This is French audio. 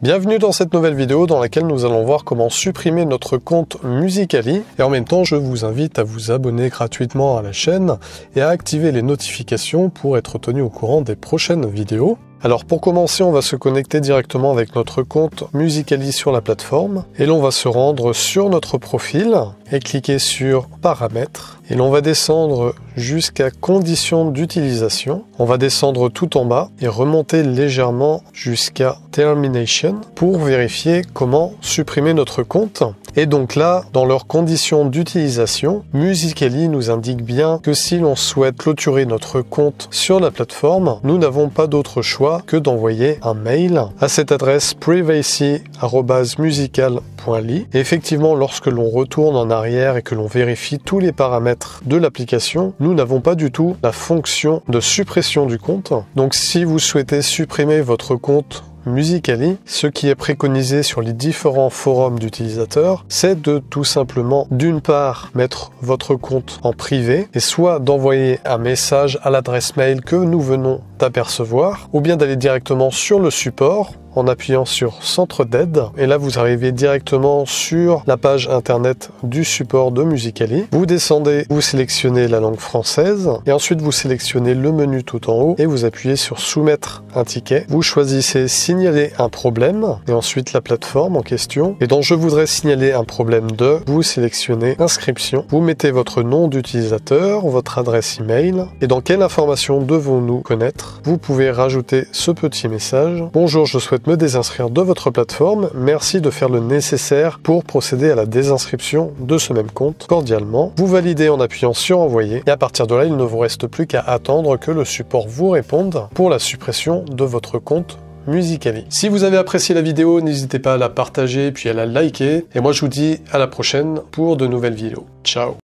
Bienvenue dans cette nouvelle vidéo dans laquelle nous allons voir comment supprimer notre compte Musicali et en même temps je vous invite à vous abonner gratuitement à la chaîne et à activer les notifications pour être tenu au courant des prochaines vidéos. Alors pour commencer, on va se connecter directement avec notre compte Musicali sur la plateforme et l'on va se rendre sur notre profil et cliquer sur Paramètres et l'on va descendre jusqu'à Conditions d'utilisation. On va descendre tout en bas et remonter légèrement jusqu'à Termination pour vérifier comment supprimer notre compte. Et donc là, dans leurs conditions d'utilisation, Musicali nous indique bien que si l'on souhaite clôturer notre compte sur la plateforme, nous n'avons pas d'autre choix que d'envoyer un mail à cette adresse privacy.musical.ly. Effectivement, lorsque l'on retourne en arrière et que l'on vérifie tous les paramètres de l'application, nous n'avons pas du tout la fonction de suppression du compte. Donc si vous souhaitez supprimer votre compte Musicali, ce qui est préconisé sur les différents forums d'utilisateurs, c'est de tout simplement d'une part mettre votre compte en privé et soit d'envoyer un message à l'adresse mail que nous venons d'apercevoir ou bien d'aller directement sur le support en appuyant sur Centre d'aide. Et là, vous arrivez directement sur la page internet du support de Musicali. Vous descendez, vous sélectionnez la langue française et ensuite vous sélectionnez le menu tout en haut et vous appuyez sur Soumettre un ticket. Vous choisissez Signaler un problème et ensuite la plateforme en question. Et donc, je voudrais signaler un problème de, vous sélectionnez Inscription. Vous mettez votre nom d'utilisateur, votre adresse email et dans quelle information devons-nous connaître. Vous pouvez rajouter ce petit message. Bonjour, je souhaite me désinscrire de votre plateforme, merci de faire le nécessaire pour procéder à la désinscription de ce même compte cordialement. Vous validez en appuyant sur envoyer et à partir de là, il ne vous reste plus qu'à attendre que le support vous réponde pour la suppression de votre compte Musicali. Si vous avez apprécié la vidéo, n'hésitez pas à la partager puis à la liker. Et moi je vous dis à la prochaine pour de nouvelles vidéos. Ciao